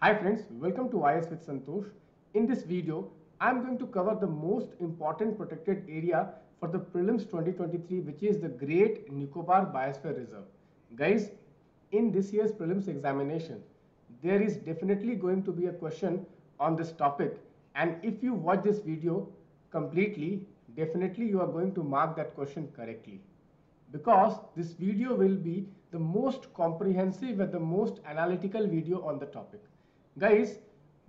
Hi friends, welcome to IAS with Santosh. In this video, I am going to cover the most important protected area for the prelims 2023 which is the Great Nicobar Biosphere Reserve. Guys, in this year's prelims examination, there is definitely going to be a question on this topic and if you watch this video completely, definitely you are going to mark that question correctly because this video will be the most comprehensive and the most analytical video on the topic. Guys,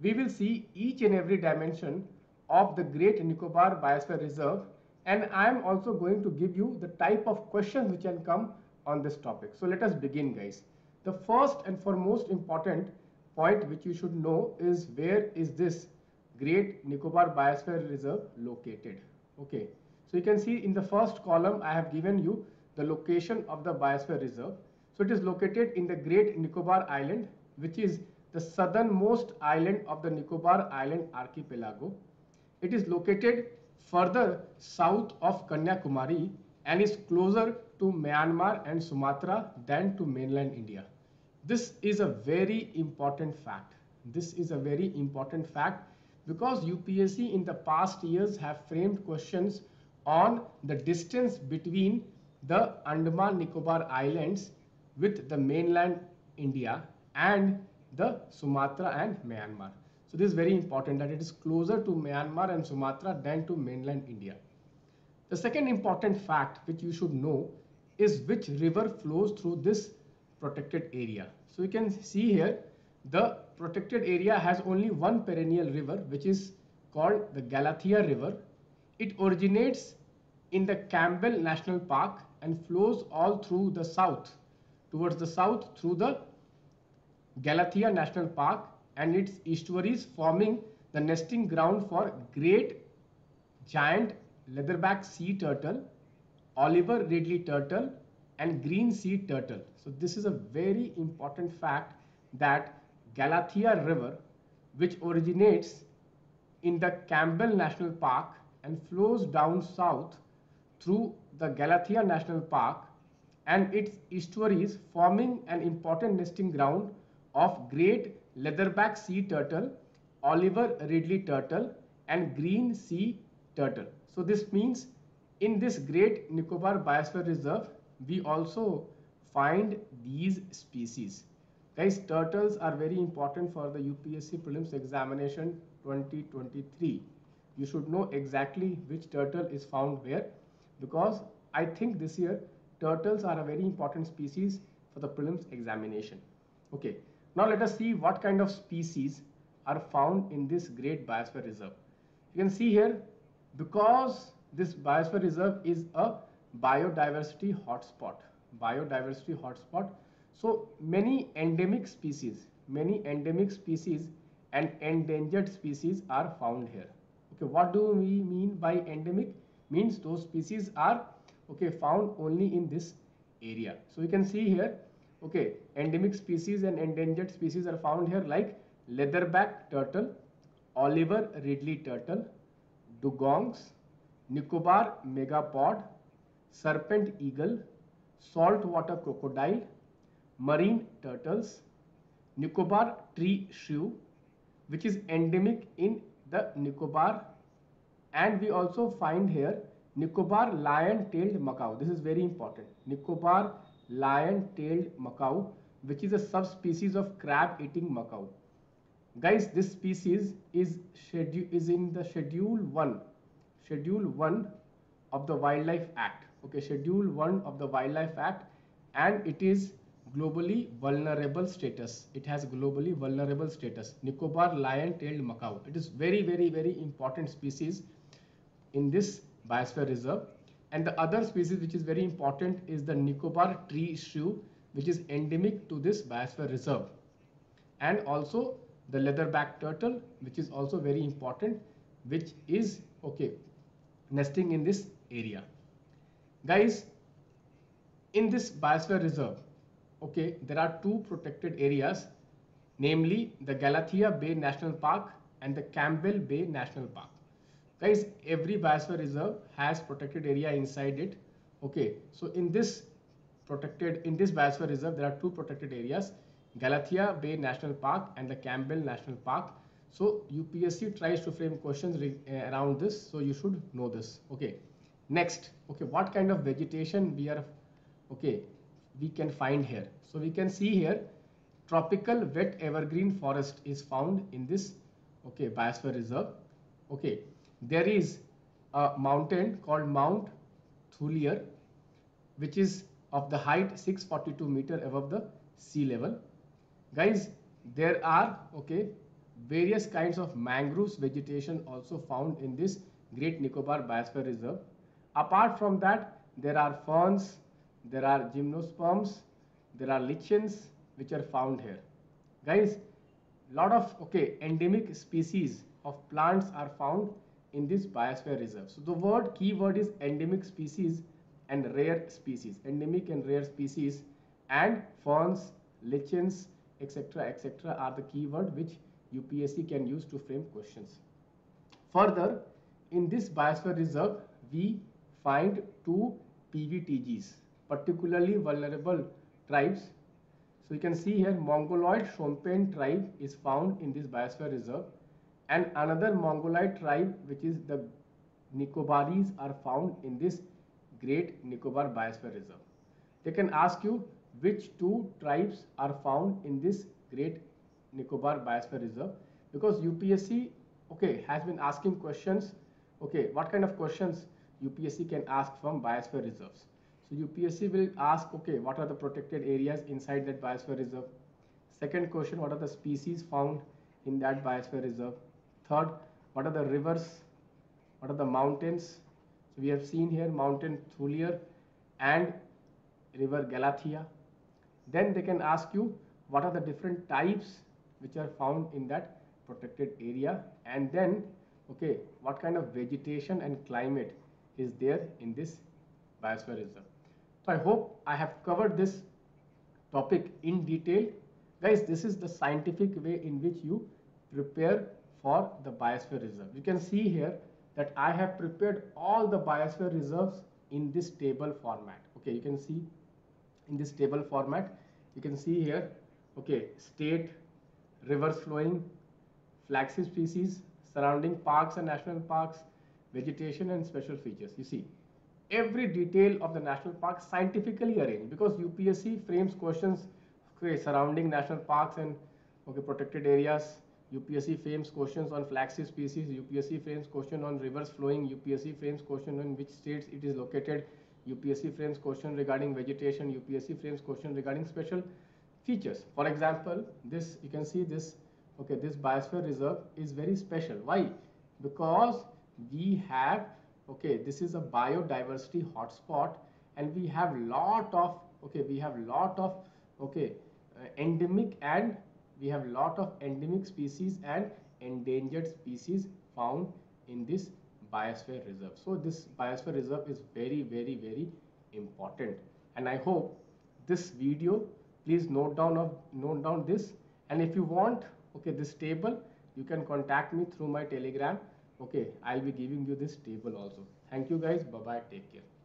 we will see each and every dimension of the Great Nicobar Biosphere Reserve and I am also going to give you the type of questions which can come on this topic. So let us begin guys. The first and foremost important point which you should know is where is this Great Nicobar Biosphere Reserve located. Okay, so you can see in the first column I have given you the location of the Biosphere Reserve. So it is located in the Great Nicobar Island which is the southernmost island of the Nicobar Island archipelago. It is located further south of Kanyakumari and is closer to Myanmar and Sumatra than to mainland India. This is a very important fact. This is a very important fact because UPSC in the past years have framed questions on the distance between the Andaman Nicobar Islands with the mainland India and the Sumatra and Myanmar. So this is very important that it is closer to Myanmar and Sumatra than to mainland India. The second important fact which you should know is which river flows through this protected area. So you can see here the protected area has only one perennial river which is called the Galathea River. It originates in the Campbell National Park and flows all through the south towards the south through the Galathea National Park and its estuaries forming the nesting ground for great giant leatherback sea turtle, Olive Ridley turtle and green sea turtle. So this is a very important fact that Galathea River which originates in the Campbell National Park and flows down south through the Galathea National Park and its estuaries forming an important nesting ground of great leatherback sea turtle, Olive Ridley turtle and green sea turtle. So this means in this great Nicobar Biosphere Reserve, we also find these species. Guys, turtles are very important for the UPSC prelims examination 2023. You should know exactly which turtle is found where because I think this year turtles are a very important species for the prelims examination. Okay, now let us see what kind of species are found in this great biosphere reserve. You can see here because this biosphere reserve is a biodiversity hotspot, biodiversity hotspot. So many endemic species, many endemic species and endangered species are found here. Okay, what do we mean by endemic? Means those species are okay found only in this area. So you can see here okay endemic species and endangered species are found here like leatherback turtle olive ridley turtle dugongs nicobar megapode serpent eagle saltwater crocodile marine turtles nicobar tree shrew which is endemic in the nicobar. And we also find here nicobar lion-tailed macaque. This is very important. Nicobar lion-tailed macaque which is a subspecies of crab-eating macaque. Guys, this species is is in the schedule 1 schedule 1 of the wildlife act okay? Schedule 1 of the wildlife act and it is globally vulnerable status. It has globally vulnerable status. Nicobar lion-tailed macaque. It is very very very important species in this biosphere reserve and the other species which is very important is the Nicobar tree shrew which is endemic to this biosphere reserve. And also the leatherback turtle which is also very important which is okay nesting in this area. Guys, in this biosphere reserve, okay, there are two protected areas namely the Galathea Bay National Park and the Campbell Bay National Park guys every biosphere reserve has protected area inside it okay so in this protected in this biosphere reserve there are two protected areas Galathea Bay National Park and the Campbell National Park. So UPSC tries to frame questions uh, around this. So you should know this. Okay. Next, okay, what kind of vegetation we are, okay, we can find here. So we can see here, tropical wet evergreen forest is found in this, okay, biosphere reserve. Okay, there is a mountain called Mount Thuillier, which is of the height 642 meter above the sea level. Guys, there are, okay, various kinds of mangroves vegetation also found in this Great Nicobar Biosphere Reserve. Apart from that, there are ferns, there are gymnosperms, there are lichens which are found here. Guys, lot of okay endemic species of plants are found in this biosphere reserve. So the word key word is endemic species and rare species. Endemic and rare species and ferns, lichens, etc. etc. are the keyword which UPSC can use to frame questions. Further, in this biosphere reserve, we find two PVTGs, particularly vulnerable tribes. So you can see here Mongoloid Shompen tribe is found in this biosphere reserve and another Mongoloid tribe which is the Nicobaris are found in this Great Nicobar Biosphere Reserve. They can ask you which two tribes are found in this Great Nicobar Biosphere Reserve because UPSC okay has been asking questions okay what kind of questions UPSC can ask from biosphere reserves. So UPSC will ask, okay, what are the protected areas inside that biosphere reserve? Second question, what are the species found in that biosphere reserve? Third, what are the rivers? What are the mountains? So we have seen here mountain Thuillier and river Galathea. Then they can ask you what are the different types which are found in that protected area and then okay what kind of vegetation and climate is there in this biosphere reserve. So I hope I have covered this topic in detail. Guys, this is the scientific way in which you prepare for the biosphere reserve. You can see here that I have prepared all the biosphere reserves in this table format. Okay, you can see in this table format, you can see here, okay, state, rivers flowing, flagship species, surrounding parks and national parks, vegetation and special features. You see, every detail of the national park scientifically arranged because UPSC frames questions okay, surrounding national parks and okay, protected areas. UPSC frames questions on flagship species. UPSC frames question on rivers flowing. UPSC frames question on which states it is located. UPSC frames question regarding vegetation. UPSC frames question regarding special features. For example, this you can see this okay this biosphere reserve is very special. Why? Because we have okay this is a biodiversity hotspot and we have lot of okay we have lot of okay uh, endemic and we have a lot of endemic species and endangered species found in this biosphere reserve. So this biosphere reserve is very very very important. And i hope this video please note down of note down this. And if you want okay this table you can contact me through my telegram. Okay i'll be giving you this table also. Thank you guys. Bye bye take care